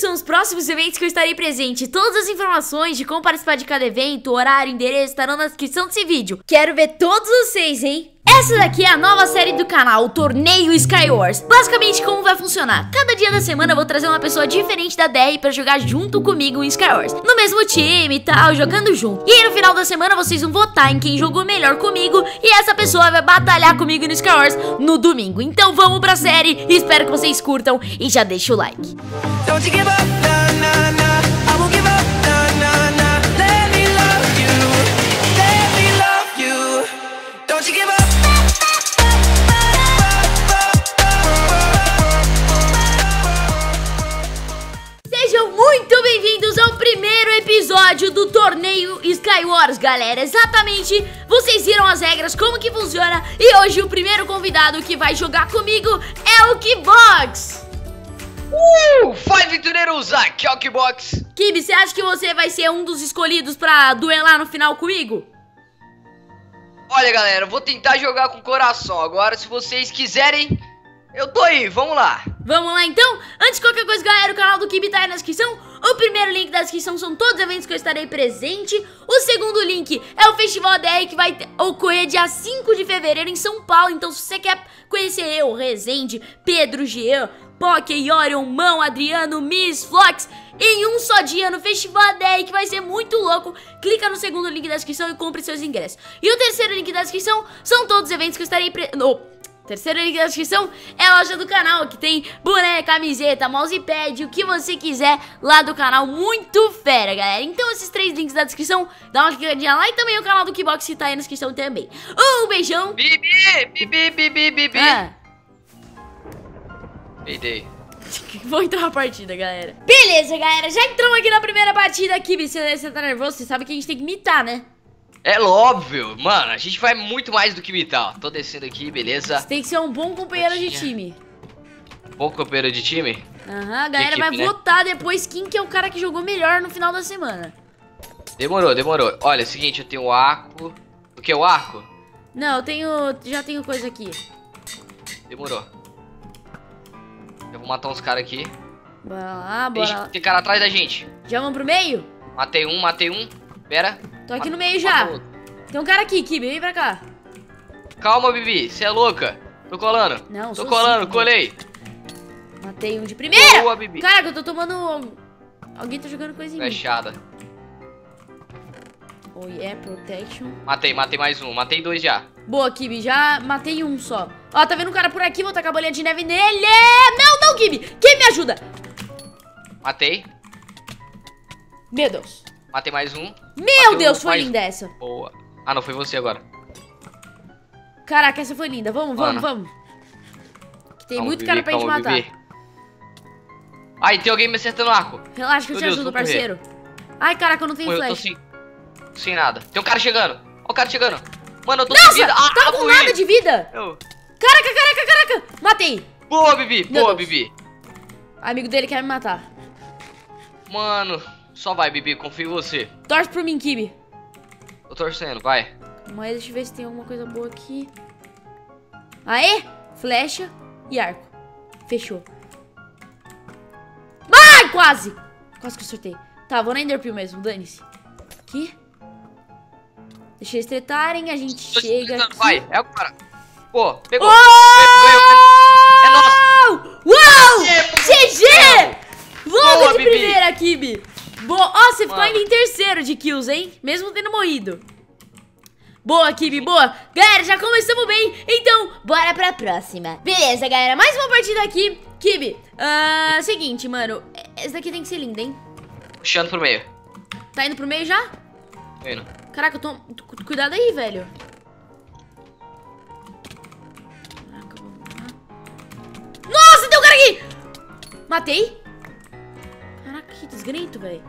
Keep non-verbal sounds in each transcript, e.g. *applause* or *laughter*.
são os próximos eventos que eu estarei presente. Todas as informações de como participar de cada evento, horário, endereço, estarão na descrição desse vídeo. Quero ver todos vocês, hein? Essa daqui é a nova série do canal, o Torneio Skywars. Basicamente, como vai funcionar? Cada dia da semana eu vou trazer uma pessoa diferente da DR pra jogar junto comigo em Skywars. No mesmo time e tal, jogando junto. E aí, no final da semana, vocês vão votar em quem jogou melhor comigo e essa pessoa vai batalhar comigo no Skywars no domingo. Então vamos pra série, espero que vocês curtam e já deixa o like. Don't torneio Skywars, galera. Exatamente, vocês viram as regras, como que funciona. E hoje o primeiro convidado que vai jogar comigo é o Kibox. Uh! Fala, aventureiros! Aqui é o Kibox. Kibi, você acha que você vai ser um dos escolhidos pra duelar no final comigo? Olha, galera, eu vou tentar jogar com coração. Agora, se vocês quiserem, eu tô aí. Vamos lá. Vamos lá então? Antes de qualquer coisa, galera, o canal do Kibi tá aí na descrição. O primeiro link da descrição são todos os eventos que eu estarei presente. O segundo link é o Festival DR que vai ocorrer dia 5 de fevereiro em São Paulo. Então, se você quer conhecer eu, Rezende, Pedro, Jean, Poké, Yorion, Mão, Adriano, Miss, Flox em um só dia no Festival DR que vai ser muito louco. Clica no segundo link da descrição e compre seus ingressos. E o terceiro link da descrição são todos os eventos que eu estarei pre... no- Terceiro link da descrição é a loja do canal, que tem boné, camiseta, mousepad, o que você quiser lá do canal. Muito fera, galera. Então, esses três links da descrição, dá uma clicadinha lá e também o canal do Kibox que tá aí na descrição também. Um beijão. Bibi, bibi, bibi, bibi. Ah, Peidei. *laughs* vou entrar na partida, galera. Beleza, galera. Já entramos aqui na primeira partida aqui. Você, você tá nervoso? Você sabe que a gente tem que imitar, né? É óbvio, mano. A gente vai muito mais do que imitar. ó. Tô descendo aqui, beleza? Você tem que ser um bom companheiro de time. Bom companheiro de time. Aham, a galera equipe, vai né? votar depois quem que é o cara que jogou melhor no final da semana. Demorou, demorou. Olha, é o seguinte, eu tenho o arco. O que é o arco? Não, eu tenho. Já tenho coisa aqui. Demorou. Eu vou matar uns caras aqui. Bora lá, Tem, bora lá. tem cara atrás da gente. Já vamos pro meio? Matei um, matei um. Pera. Tô aqui no meio já. Tem um cara aqui, Kibi, vem pra cá. Calma, Bibi. Você é louca. Tô colando. Não, Tô colando, colei. Matei um de primeira. Boa, Bibi. Caraca, eu tô tomando. Alguém tá jogando coisa em mim. Flechada. Oh yeah, protection. Matei, matei mais um. Matei dois já. Boa, Kibi, já matei um só. Ó, tá vendo um cara por aqui? Vou tacar a bolinha de neve nele. Não, não, Kibi. Quem me ajuda? Matei. Meu Deus. Matei mais um. Meu Deus, um, foi mais- linda essa. Boa. Ah, não, foi você agora. Caraca, essa foi linda. Vamos, vamos, Mano. vamos. Que Tem Calma, muito Bibi, cara pra gente matar. Bibi. Ai, tem alguém me acertando o arco. Relaxa que eu Meu te Deus, ajudo, vou correr. parceiro. Ai, caraca, eu não tenho eu tô flash. sem, sem nada. Tem um cara chegando. Ó o cara chegando. Mano, eu tô Nossa, sem vida. Ah, tava com morri. nada de vida. Eu- Caraca, caraca, caraca. Matei. Boa, Bibi. Meu Boa, Deus. Bibi. Amigo dele quer me matar. Mano, só vai, Bibi. Confio em você. Torce por mim, Kibi. Tô torcendo, vai. Mas deixa eu ver se tem alguma coisa boa aqui. Aê! Flecha e arco. Fechou. Ai, quase! Quase que eu acertei. Tá, vou na Enderpeel mesmo, dane-se. Aqui. Deixa eles tretarem, a gente chega aqui. Vai, é agora. Pô, pegou. Uou! Ganhou. É nosso. Uau! GG! Logo Boa, de Bibi. primeira, Kibi. Boa. Ó, você ficou ainda em terceiro de kills, hein? Mesmo tendo morrido. Boa, Kibi, boa. Galera, já começamos bem, então bora pra próxima. Beleza, galera, mais uma partida aqui. Kibi, ah, seguinte, mano. Essa daqui tem que ser linda, hein? Puxando pro meio. Tá indo pro meio já? Tô indo. Caraca, eu tô... cu- Cuidado aí, velho. Caraca, vamos lá. Nossa, tem um cara aqui! Matei. Caraca, que desgrento, velho.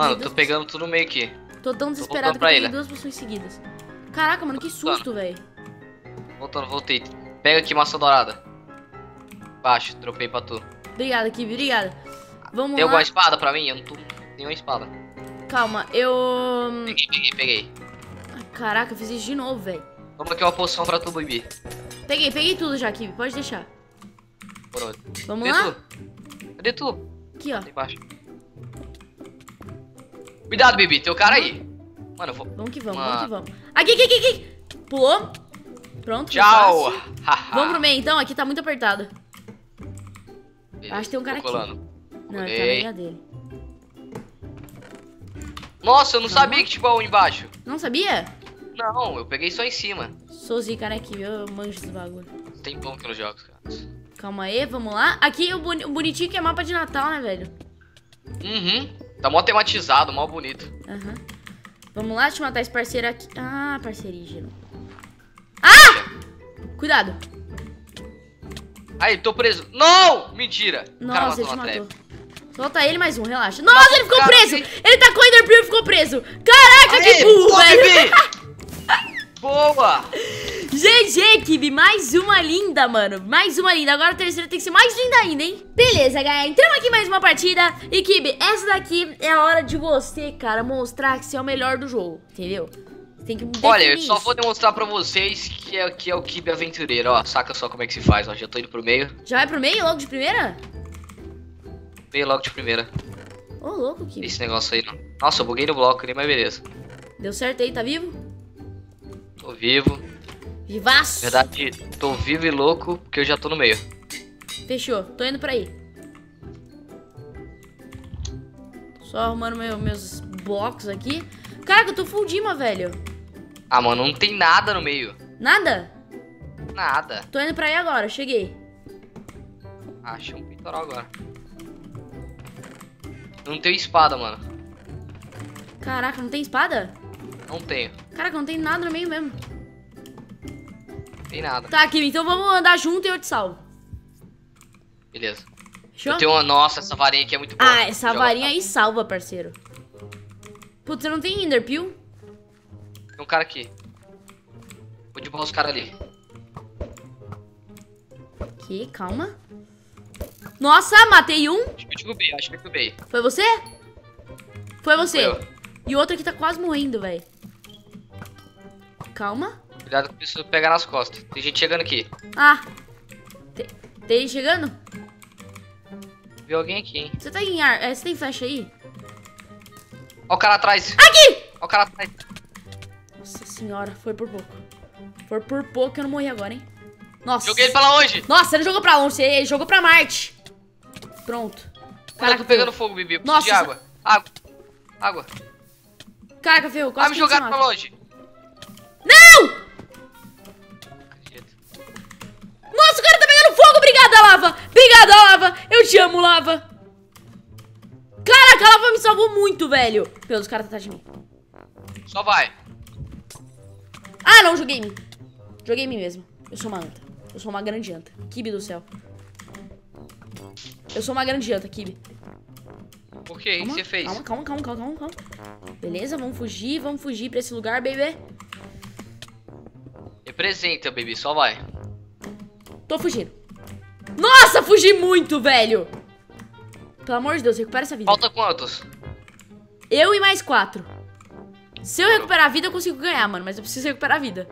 Mano, tô pegando tudo no meio aqui. Tô tão desesperado que eu peguei ele. duas pessoas seguidas. Caraca, mano, que susto, velho. Voltando, voltei. Pega aqui maçã dourada. Baixo, dropei pra tu. Obrigada, Kibi, obrigada. Vamos Tem lá. alguma espada pra mim? Eu não tô. Nenhuma espada. Calma, eu... Peguei, peguei, peguei. Ai, Caraca, eu fiz isso de novo, velho. Toma aqui uma poção pra tu, Bibi. Peguei, peguei tudo já, Kibi, pode deixar. Onde? Vamos Cadê lá? tu? Cadê tu? Aqui, ó. Ali embaixo. Cuidado, Bibi, tem o cara aí. Mano, eu vou. Vamos que vamos, Mano. vamos que vamos. Aqui, aqui, aqui, aqui. Pulou. Pronto, Tchau! Vamos pro meio, então. Aqui tá muito apertado. Beleza, Acho que tem um cara aqui. colando. Não, ele tá na dele. Nossa, eu não Tá sabia que tinha baú embaixo. Não sabia? Não, eu peguei só em cima. Sou zica, né, Kibi? Eu manjo esse bagulho. Tem bom aqui nos jogos, cara. Calma aí, vamos lá. Aqui o bonitinho que é mapa de Natal, né, velho? Uhum. Tá mó tematizado, mó bonito. Aham. Vamos lá, deixa eu matar esse parceiro aqui. Ah, parceirígeno. Ah! Cuidado. Aí, tô preso. Não! Mentira! O cara Nossa, ele te matou. Solta ele mais um, relaxa. Nossa, ele ficou cara, preso! hein? Ele tá com o Ender Pearl e ficou preso! Caraca, que Aê, burro, *laughs* boa, velho! Boa! GG, Kibi, mais uma linda, mano. Mais uma linda. Agora a terceira tem que ser mais linda ainda, hein? Beleza, galera. Entramos aqui mais uma partida. E, Kibi, essa daqui é a hora de você, cara, mostrar que você é o melhor do jogo. Entendeu? Tem que Olha, eu só vou demonstrar pra vocês que é, que é o Kibe Aventureiro, ó. Saca só como é que se faz, ó. Já tô indo pro meio. Já vai pro meio logo de primeira? Meio logo de primeira. Ô, louco, Kibi. Esse negócio aí, não. Nossa, eu buguei no bloco ali, mas beleza. Deu certo aí, tá vivo? Tô vivo. Vivaço. Na verdade, tô vivo e louco porque eu já tô no meio. Fechou. Tô indo pra aí. Só arrumando meu- meus blocos aqui. Caraca, eu tô full Dima, velho. Ah, mano, não tem nada no meio. Nada? Nada. Tô indo pra aí agora, cheguei. Ah, Achei um peitoral agora. Eu não tenho espada, mano. Caraca, não tem espada? Não tenho. Caraca, não tem nada no meio mesmo. Tem nada. Tá, Kim, então vamos andar junto e eu te salvo. Beleza. Eu tenho uma. Nossa, essa varinha aqui é muito boa. Ah, essa Joga- varinha aí salva, parceiro. Putz, você não tem Ender Peel? Tem um cara aqui. Vou derrubar os caras ali. Aqui, calma. Nossa, matei um. Acho que eu derrubei, acho que eu derrubei. Foi você? Foi você. Foi. E o outro aqui tá quase morrendo, velho. Calma. Cuidado com isso pegar nas costas. Tem gente chegando aqui. Ah. Tem, tem chegando? Viu alguém aqui, hein? Você tá em ar. é, você tem flecha aí? Ó o cara atrás. Aqui! Ó o cara atrás. Nossa senhora, foi por pouco. Foi por pouco que eu não morri agora, hein? Nossa. Joguei ele pra longe. Nossa, ele jogou pra longe, ele jogou pra Marte. Pronto. Cara, eu tô pegando fogo, Bibi. Eu preciso Nossa, de água. Água. Água. Caraca, ferrou, Vai quase me que jogar pra longe. Nossa, o cara tá pegando fogo! Obrigada, lava! Obrigada, lava! Eu te amo, lava! Caraca, a lava me salvou muito, velho. Meu Deus, o cara tá atrás de mim. Só vai. Ah, não, joguei em mim. Joguei em mim mesmo. Eu sou uma anta. Eu sou uma grande anta. Kibe do céu. Eu sou uma grande anta, Kibe. O que você fez? Calma, calma, calma, calma, calma, calma. Beleza, vamos fugir, vamos fugir pra esse lugar, baby. Representa, Bibi. Só vai. Tô fugindo. Nossa, fugi muito, velho. Pelo amor de Deus, recupera essa vida. Falta quantos? Eu e mais quatro. Se eu recuperar a vida, eu consigo ganhar, mano. Mas eu preciso recuperar a vida.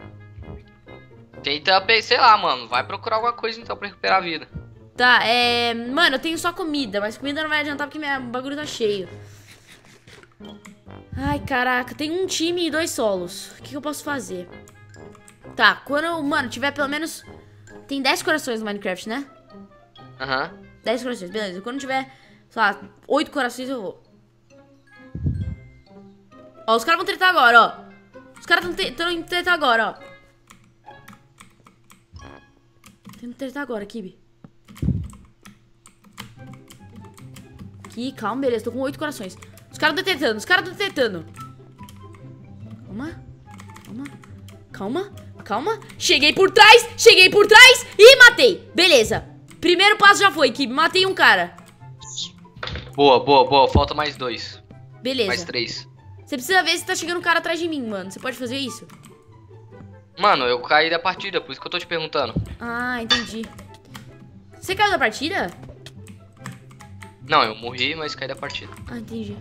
Tenta, sei lá, mano. Vai procurar alguma coisa então pra recuperar a vida. Tá, é. Mano, eu tenho só comida, mas comida não vai adiantar porque o bagulho tá cheio. Ai, caraca, tem um time e dois solos. O que, que eu posso fazer? Tá, quando eu, mano, tiver pelo menos. Tem 10 corações no Minecraft, né? Aham. 10 corações, beleza. Quando tiver, sei lá, 8 corações eu vou. Ó, os caras vão tretar agora, ó. Os caras estão indo tretar agora, ó. Tendo tretar agora, Kibi. Aqui, calma, beleza. Tô com 8 corações. Os caras estão tretando, os caras estão tretando. Calma. Calma. Calma. Calma. Cheguei por trás, cheguei por trás e matei. Beleza. Primeiro passo já foi, Kibi. Matei um cara. Boa, boa, boa. Falta mais dois. Beleza. Mais três. Você precisa ver se tá chegando um cara atrás de mim, mano. Você pode fazer isso? Mano, eu caí da partida, por isso que eu tô te perguntando. Ah, entendi. Você caiu da partida? Não, eu morri, mas caí da partida. Ah, entendi.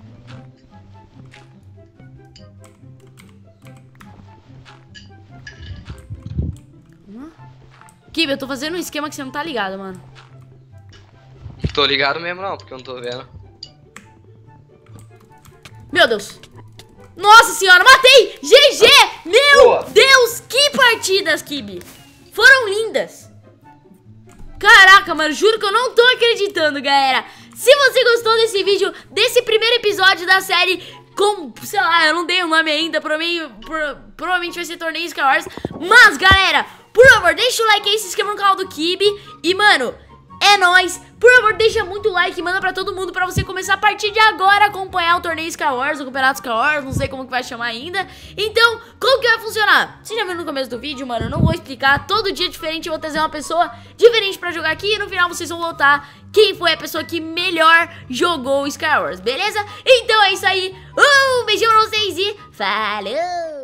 Kibe, eu tô fazendo um esquema que você não tá ligado, mano. Tô ligado mesmo não, porque eu não tô vendo. Meu Deus. Nossa senhora, matei! GG! Meu Boa. Deus, que partidas, Kibi! Foram lindas! Caraca, mano, juro que eu não tô acreditando, galera! Se você gostou desse vídeo, desse primeiro episódio da série com, sei lá, eu não dei o nome ainda, prome- pro- provavelmente vai ser Torneio Skywars, mas, galera, por favor, deixa o like aí, se inscreva no canal do Kibi e, mano, é nóis! Por favor, deixa muito like, manda pra todo mundo pra você começar a partir de agora a acompanhar o torneio Skywars, o campeonato Skywars, não sei como que vai chamar ainda. Então, como que vai funcionar? Você já viu no começo do vídeo, mano? Eu não vou explicar. Todo dia diferente eu vou trazer uma pessoa diferente pra jogar aqui e no final vocês vão votar quem foi a pessoa que melhor jogou o Skywars, beleza? Então é isso aí. Um beijão pra vocês e falou!